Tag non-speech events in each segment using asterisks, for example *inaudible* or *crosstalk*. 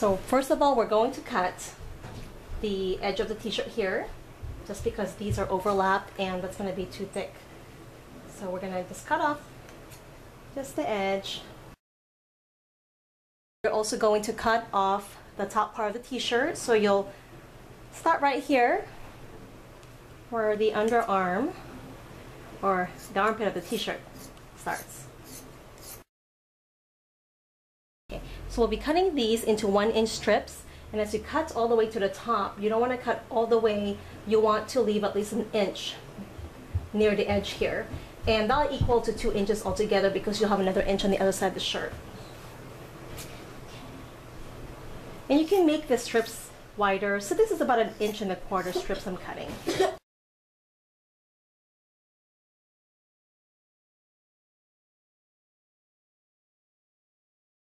So first of all, we're going to cut the edge of the t-shirt here, just because these are overlapped and that's going to be too thick. So we're going to just cut off just the edge. We're also going to cut off the top part of the t-shirt. So you'll start right here where the underarm or the armpit of the t-shirt starts. Okay, so we'll be cutting these into one inch strips and as you cut all the way to the top, you don't want to cut all the way, you want to leave at least an inch near the edge here. And that'll equal to two inches altogether because you'll have another inch on the other side of the shirt. And you can make the strips wider. So this is about an inch and a quarter strips I'm cutting. *coughs*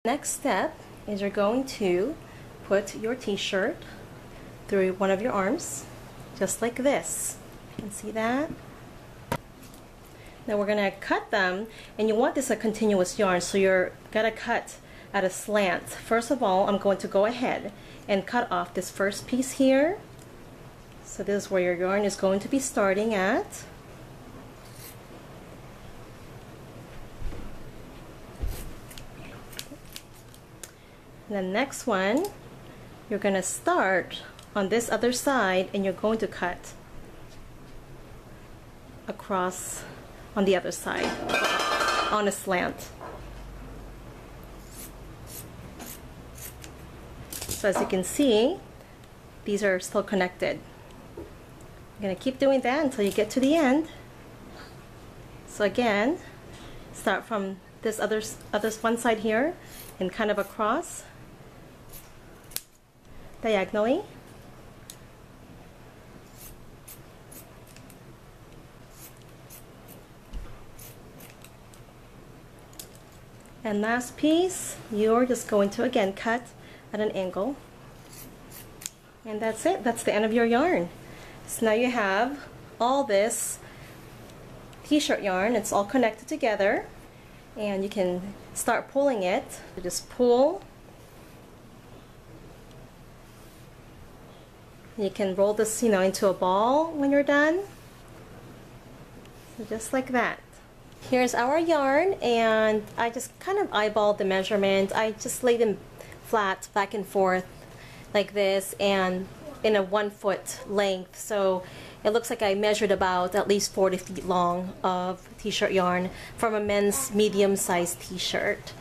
Next step is you're going to put your t-shirt through one of your arms, just like this. You can see that? Now we're going to cut them, and you want this a continuous yarn, so you're going to cut at a slant. First of all, I'm going to go ahead and cut off this first piece here. So this is where your yarn is going to be starting at. The next one, you're going to start on this other side and you're going to cut across on the other side on a slant. So as you can see, these are still connected. You're going to keep doing that until you get to the end. So again, start from this other, other one side here and kind of across diagonally. And last piece, you're just going to again cut at an angle. And that's it, that's the end of your yarn. So now you have all this t-shirt yarn, it's all connected together. And you can start pulling it. You just pull You can roll this, you know, into a ball when you're done. So just like that. Here's our yarn and I just kind of eyeballed the measurement. I just laid them flat back and forth like this and in a one foot length. So it looks like I measured about at least 40 feet long of t-shirt yarn from a men's medium sized t-shirt.